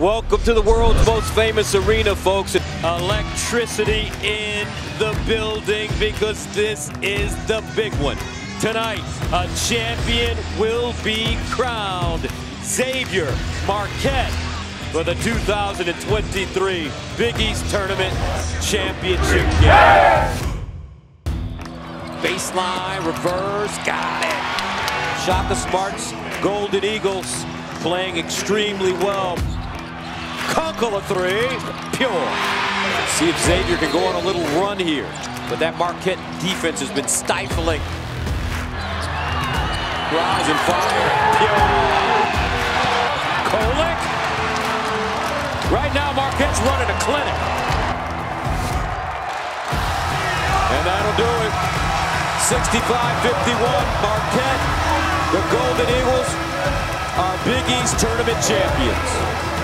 Welcome to the world's most famous arena, folks. Electricity in the building because this is the big one. Tonight, a champion will be crowned. Xavier Marquette for the 2023 Big East Tournament Championship game. Baseline, reverse, got it. Shaka Smarts, Golden Eagles playing extremely well. Kunkel a three, pure. See if Xavier can go on a little run here. But that Marquette defense has been stifling. Rise and fire, pure. Kolek. Right now, Marquette's running a clinic. And that'll do it. 65-51, Marquette. The Golden Eagles are Big East tournament champions.